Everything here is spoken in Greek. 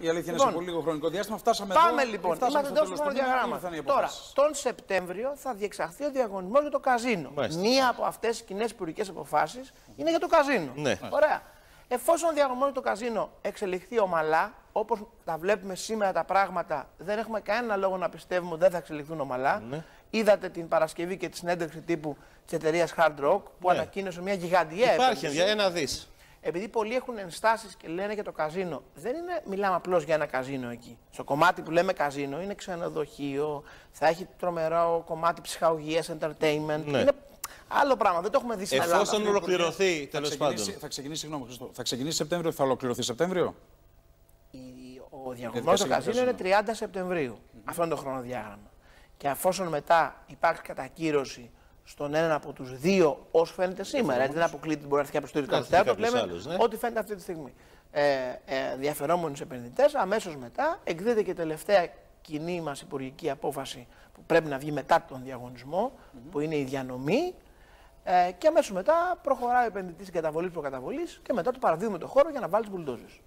Η αλήθεια είναι σε πολύ λίγο χρονικό διάστημα. Φτάσαμε Πάμε εδώ, λοιπόν. φτάσαμε Είμαστε στο εντό τέλος του του μήνα, χρονοδιαγράμματο. ήρθαν οι Τώρα, αποφάσεις. τον Σεπτέμβριο θα διεξαχθεί ο διαγωνισμός για το καζίνο. Μάλιστα. Μία από αυτές τις κοινές υπουργικέ αποφάσεις είναι για το καζίνο. Ναι. Ωραία. Εφόσον ο διαγωνισμός για το καζίνο εξελιχθεί ομαλά, όπως τα βλέπουμε σήμερα τα πράγματα, δεν έχουμε κανένα λόγο να πιστεύουμε ότι δεν θα εξελιχθούν ομαλά. Ναι. Είδατε την Παρασκευή και τη συνέντευξη τύπου της εταιρείας Hard Rock που Ναι. ανακοίνωσε μια γιγαντιαία Υπάρχει επένδυση. για ένα δις. Επειδή πολλοί έχουν ενστάσεις και λένε για το καζίνο, δεν είναι, μιλάμε απλώς για ένα καζίνο εκεί. Στο κομμάτι που λέμε καζίνο είναι ξενοδοχείο, θα έχει τρομερό κομμάτι ψυχαγωγίας, entertainment. Ναι. Είναι άλλο πράγμα. Δεν το έχουμε δει στην Ελλάδα. Εφόσον ολοκληρωθεί Θα τέλος ξεκινήσει, πάντων. θα ξεκινήσει, συγγνώμη, Χριστό, θα ξεκινήσει Σεπτέμβριο, θα ολοκληρωθεί Σεπτέμβριο; Η- Ο διαγωνισμός στο Διαδικασία καζίνο είναι καζίνο. 30 Σεπτεμβρίου. Αυτό είναι το χρονοδιάγραμμα. Και αφόσον μετά υπάρξει κατακύρωση στον έναν από τους δύο, όσο φαίνεται σήμερα, έτσι δεν αποκλείεται ότι μπορεί να έρθει κάποιο τρίτο Να έρθει τελευταίο, το κάποιος λέμε άλλος, ναι. ό,τι φαίνεται αυτή τη στιγμή. Ε, ε, διαφερόμενου επενδυτές, αμέσως μετά εκδίδεται και η τελευταία κοινή μας υπουργική απόφαση που πρέπει να βγει μετά τον διαγωνισμό, που είναι η διανομή. Ε, και αμέσως μετά προχωράει ο επενδυτής στην καταβολή προκαταβολής και μετά του παραδίδουμε το χώρο για να βάλει τις μπουλντόζες.